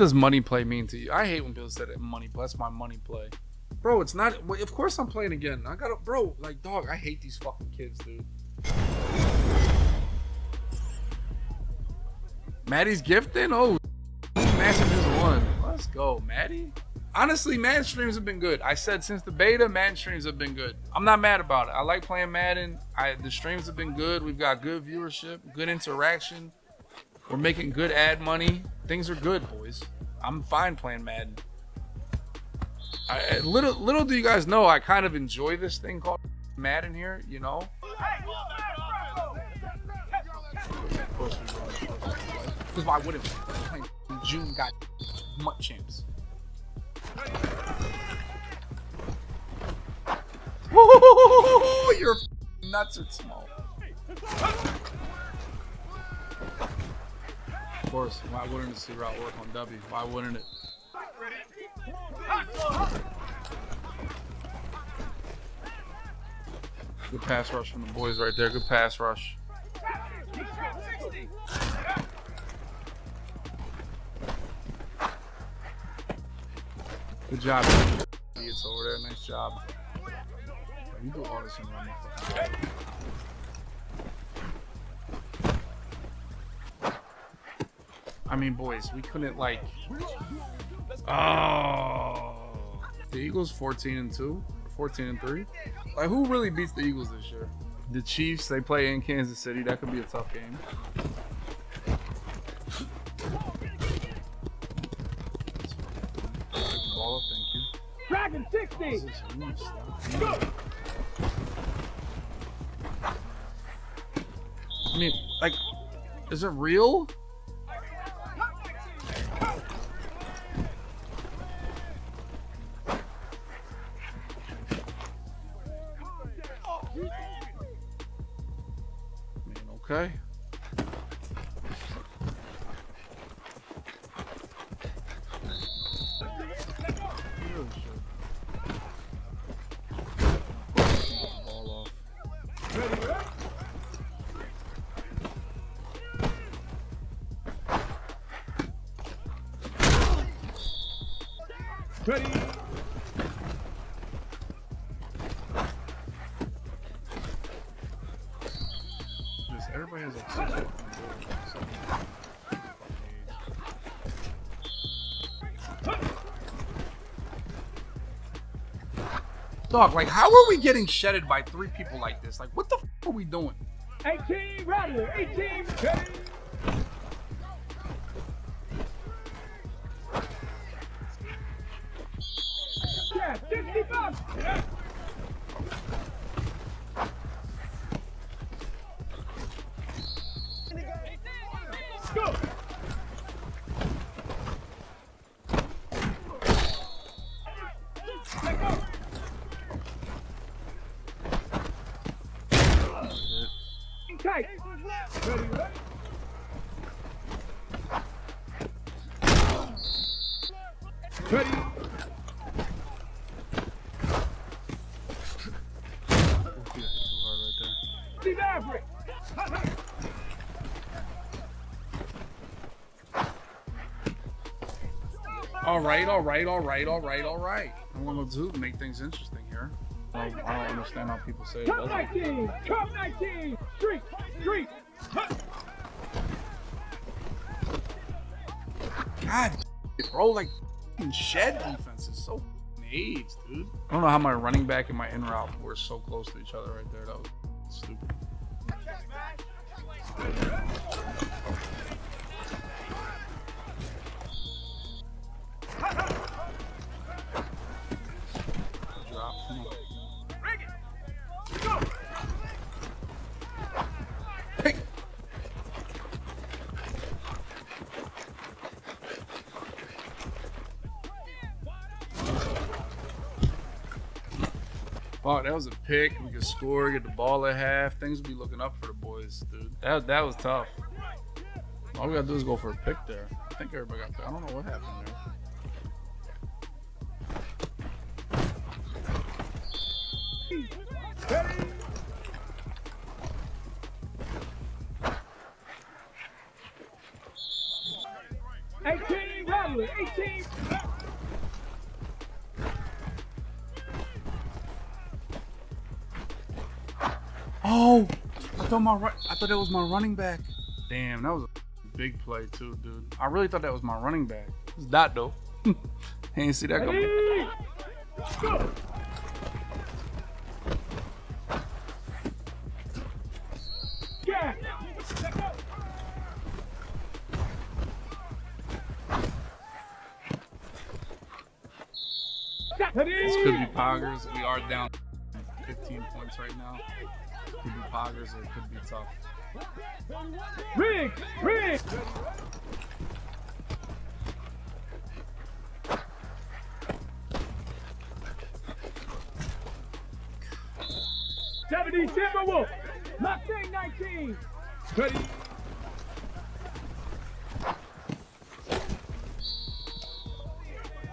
Does money play mean to you? I hate when people say that money play. That's my money play. Bro, it's not. well, Of course I'm playing again. I gotta, bro. Like, dog, I hate these fucking kids, dude. Maddie's gifting. Oh, Massive is one. Let's go, Maddie. Honestly, Madden streams have been good. I said since the beta, Madden streams have been good. I'm not mad about it. I like playing Madden. I the streams have been good. We've got good viewership, good interaction. We're making good ad money. Things are good, boys. I'm fine playing Madden. I, little little do you guys know, I kind of enjoy this thing called Madden here. You know. Because why wouldn't we? Playing June got MUT champs. Woo! Your nuts are small. Of course, why wouldn't the C route work on W? Why wouldn't it? Good pass rush from the boys right there. Good pass rush. Good job. Idiots over there. Nice job. You do all this in one I mean, boys, we couldn't like. Oh, the Eagles 14 and two, 14 and three. Like, who really beats the Eagles this year? The Chiefs. They play in Kansas City. That could be a tough game. Ball up, thank you. Dragon 60! This is huge stuff. I mean, like, is it real? Okay. Ready? Dog, like, how are we getting shedded by three people like this? Like, what the f are we doing? 18 Rattler! 18 Ready? Ooh, I hit too hard right there. Steve Maverick! All right, all right, all right, all right, all right. I'm gonna do make things interesting here. I don't, I don't understand how people say it Cup 19! Cup 19! Street! Street! God, bro, like f***ing shed defense is so AIDS, dude. I don't know how my running back and my in route were so close to each other right there. That was stupid. Oh, that was a pick. We could score, get the ball at half. Things would be looking up for the boys, dude. That that was tough. All we gotta do is go for a pick there. I think everybody got that. I don't know what happened there. Eighteen Rattler! 18. Oh, I thought my I thought that was my running back. Damn, that was a big play too, dude. I really thought that was my running back. It's not though. I didn't see that coming. Ready? Go. Yeah. This could be Poggers. We are down 15 points right now. Could be Poggers or it could be tough. Rig, rig. Seventy Timberwolf. Mustang 19. Ready?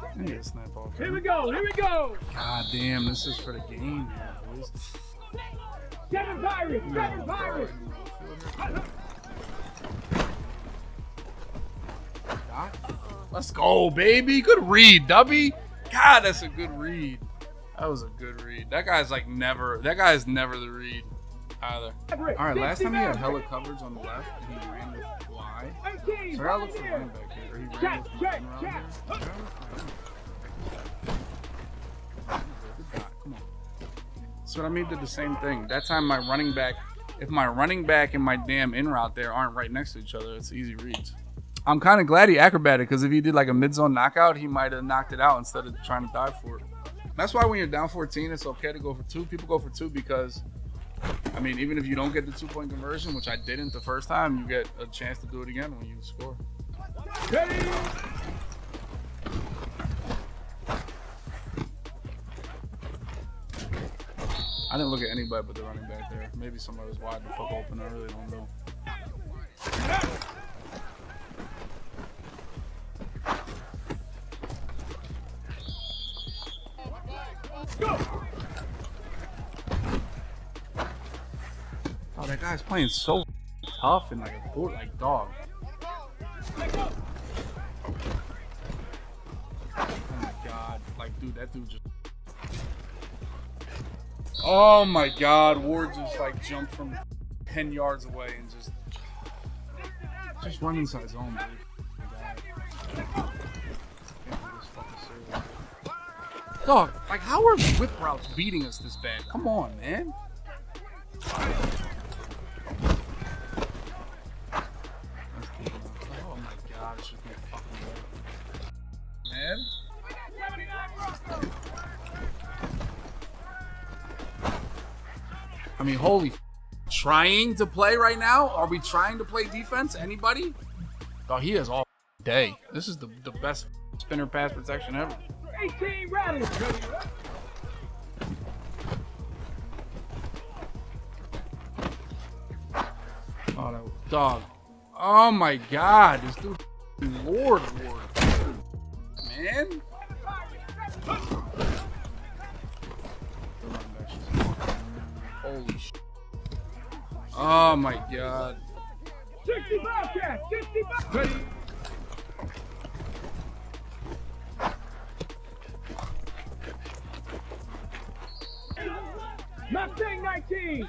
I need a snap off. Here we go. Here we go. God damn, this is for the game, man, boys. Seven Pirates. Seven Pirates. Let's go, baby. Good read, Dubby. God, that's a good read. That was a good read. That guy's like never. That guy's never the read either. All right, last time he had hella coverage on the left and he ran with Y. 18. So I gotta look for running back here. Or he ran with check, around check. What I mean did the same thing. That time my running back, if my running back and my damn in route there aren't right next to each other, it's easy reads. I'm kind of glad he acrobated because if he did like a mid zone knockout, he might have knocked it out instead of trying to dive for it. That's why when you're down 14, it's okay to go for two. People go for two because, I mean, even if you don't get the two point conversion, which I didn't the first time, you get a chance to do it again when you score. Ready? I didn't look at anybody but the running back there. Maybe somebody was wide the fuck open. I really don't know. Oh, that guy's playing so tough and like a bull, like dog. Oh my god, like dude, that dude just. Oh my god, Ward just like jumped from ten yards away and just just run inside zone, dude. Dog, like how are whip routes beating us this bad? Come on, man. I mean, holy trying to play right now? Are we trying to play defense? Anybody? Oh, he is all day. This is the, the best spinner pass protection ever. 18 rattle. Oh, that dog. Oh my god, this dude Lord Lord. Man. Holy shit. Oh my god. 60 Bobcat. 60 Bobcat. Ready? Mustang 19.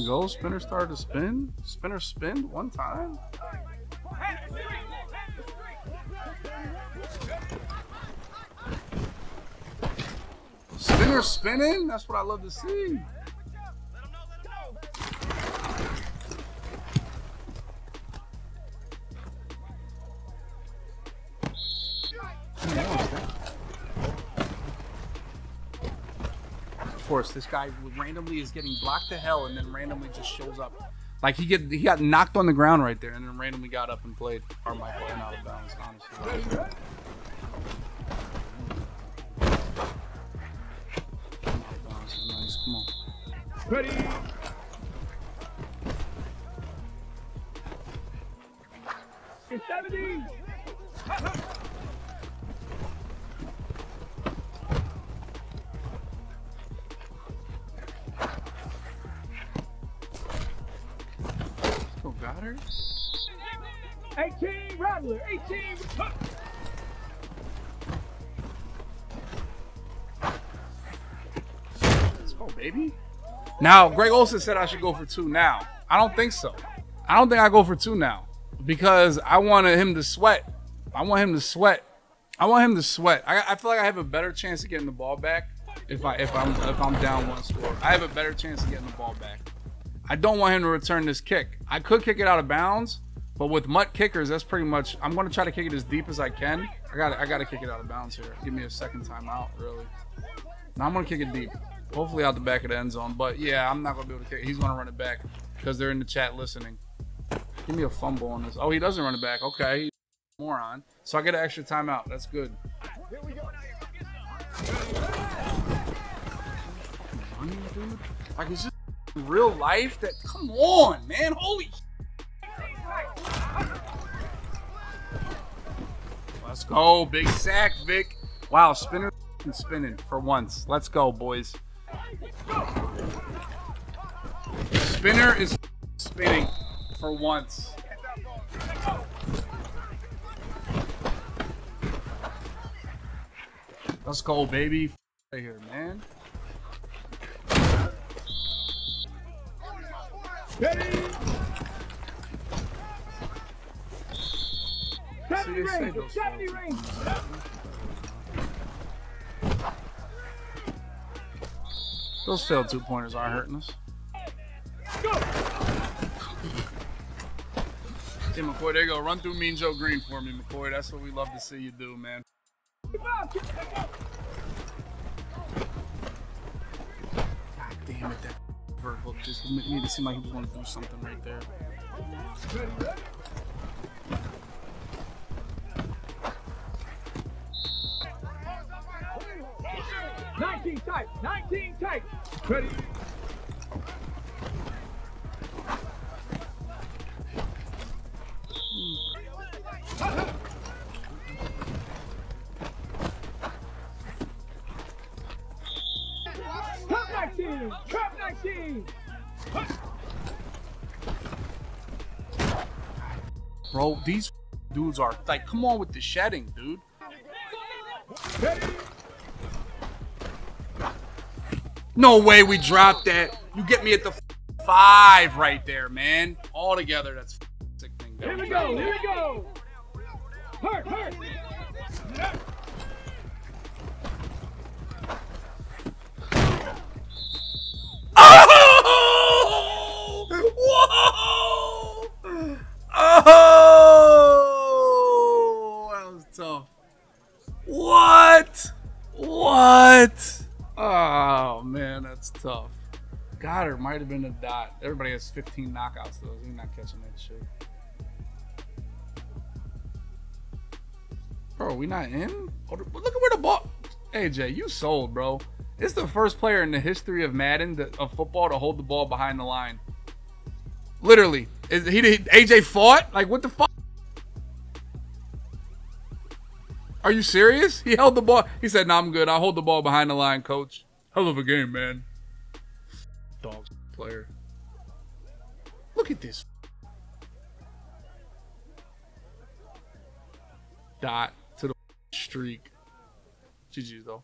and go. Spinner started to spin. Spinner spin one time. Spinner spinning. That's what I love to see. Course, this guy randomly is getting blocked to hell and then randomly just shows up. Like he get he got knocked on the ground right there and then randomly got up and played out of bounds, honestly. Come on. Ready. Baby. Now, Greg Olsen said I should go for two now. I don't think so. I don't think I go for two now because I wanted him to sweat. I want him to sweat. I want him to sweat. I, I feel like I have a better chance of getting the ball back if I if I'm if I'm down one score. I have a better chance of getting the ball back. I don't want him to return this kick. I could kick it out of bounds, but with MUT kickers, that's pretty much. I'm going to try to kick it as deep as I can. I got I got to kick it out of bounds here. Give me a second time out, really. Now I'm going to kick it deep. Hopefully out the back of the end zone. But yeah, I'm not going to be able to kick. He's going to run it back because they're in the chat listening. Give me a fumble on this. Oh, he doesn't run it back. Okay. He's Moron. So I get an extra timeout. That's good. Running, dude? Like, is this real life? That Come on, man. Holy Let's go. Oh, big sack, Vic. Wow, spinner spinning for once. Let's go, boys. Spinner is spinning for once. Let's go, baby. Right here, man. Ready. See, 70 they say range. 70 range. Those failed two pointers aren't hurting us. Go. Hey, McCoy, there you go. Run through Mean Joe Greene for me, McCoy. That's what we love to see you do, man. Keep up, keep up. God damn it, that vertical just made me to seem like he was going to do something right there. Nineteen tight. Nineteen tight. Ready. Top 19. Top 19. Bro, these dudes are like, come on with the shedding, dude. Ready. No way we dropped that. You get me at the five right there, man. All together, that's sickening. Here we go. Here we go. Hurt, hurt. Oh! Whoa! Oh! That was tough. What? What? Oh man, that's tough. Goddard might have been a dot. Everybody has 15 knockouts though. He's not catching that shit. Bro, we not in? Oh, look at where the ball. AJ, you sold, bro. It's the first player in the history of Madden that, of football to hold the ball behind the line. Literally, is he? AJ fought? Like what the fuck? Are you serious? He held the ball. He said, "No, I'm good. I'll hold the ball behind the line, coach." Hell of a game, man. Dog player. Look at this. Dot to the streak. GG's though.